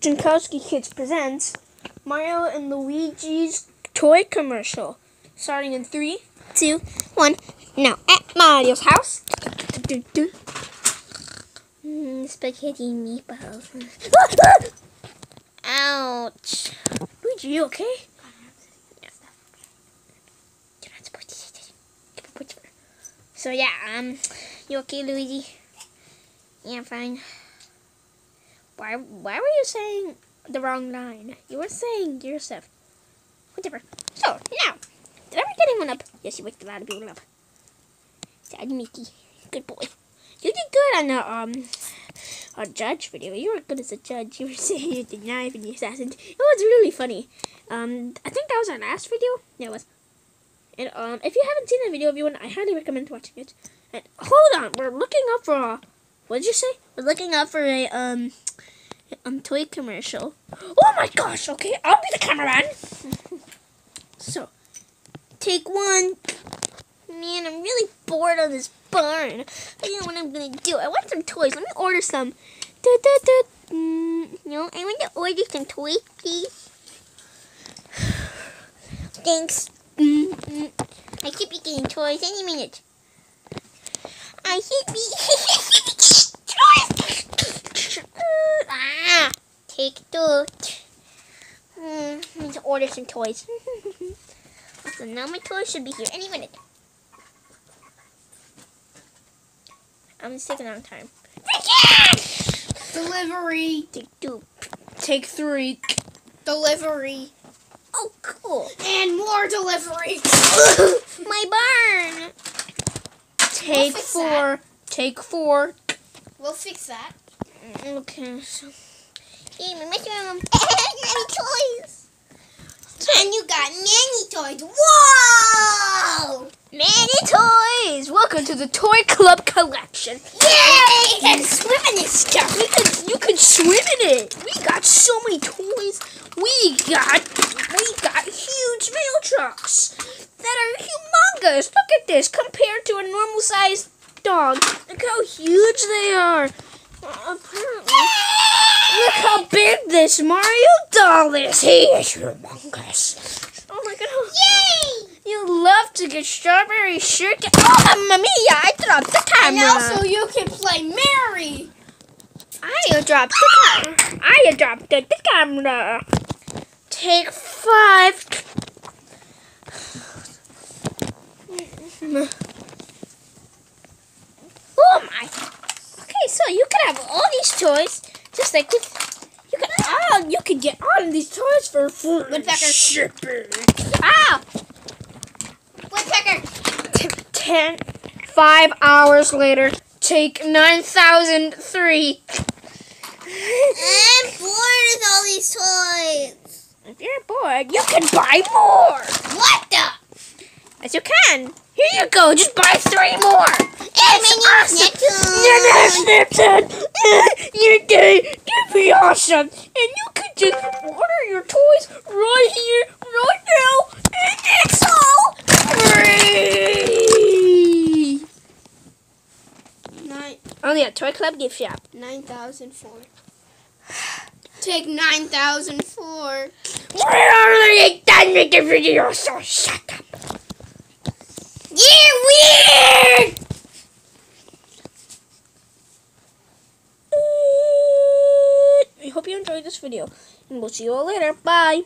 Jankowski Kids presents Mario and Luigi's toy commercial. Starting in three, two, one. Now at Mario's house. Mm, spaghetti meatballs. Ouch. Luigi, you okay? So yeah, um, you okay, Luigi? Yeah, fine. Why? Why were you saying the wrong line? You were saying yourself. Whatever. So now, did I wake anyone up? Yes, you waked a lot of people up. Sad Mickey, good boy. You did good on the um, a judge video. You were good as a judge. You were saying you the knife and the assassin. It was really funny. Um, I think that was our last video. Yeah, it was. And um, if you haven't seen that video, everyone, I highly recommend watching it. And hold on, we're looking up for a. What did you say? We're looking up for a um, um toy commercial. Oh my gosh! Okay, I'll be the cameraman. so, take one. Man, I'm really bored of this barn. I don't know what I'm gonna do. I want some toys. Let me order some. Da, da, da. Mm, no, I want to order some toys, please. Thanks. Mm, mm. I should be getting toys any minute. I should be toys. ah, take two. Mm, I need to order some toys. so now my toys should be here any minute. I'm just taking a long time. Delivery. Take two. Take three. Delivery. Oh, cool. And more delivery. My barn. Take fix four. Take four. We'll fix that. Okay, so. My mushroom. Many toys. And you got many toys. Whoa! Many toys. Welcome to the Toy Club collection. Yay! You can swim in this stuff. You can you can swim in it. We got so many toys. We got we got huge mail trucks that are humongous. Look at this compared to a normal sized dog. Look how huge they are. Uh, apparently, look how big this Mario doll is. He is humongous. Oh my god. Yay! You love to get strawberry shirk. Oh, mamma mia! I dropped the camera. And also you can play Mary. I dropped the camera. I dropped the, the camera. Take five. Oh my. Okay, so you can have all these toys, just like this. You can all you can get all of these toys for free Woodpecker. shipping. Ah, Woodpecker. T- ten, five hours later. Take nine thousand three. I'm bored with all these toys. If you're bored, you can buy more. What the? Yes, you can. Here you go. Just buy three more. It's awesome. You're Nipton. You're gay. You'd be awesome. And you can just order your toys right here, right now. And it's all free. Nine oh Only at Toy Club Gift Shop. nine thousand four. Take nine thousand four. We're only done with the video, so shut up. You're weird. We hope you enjoyed this video, and we'll see you all later. Bye.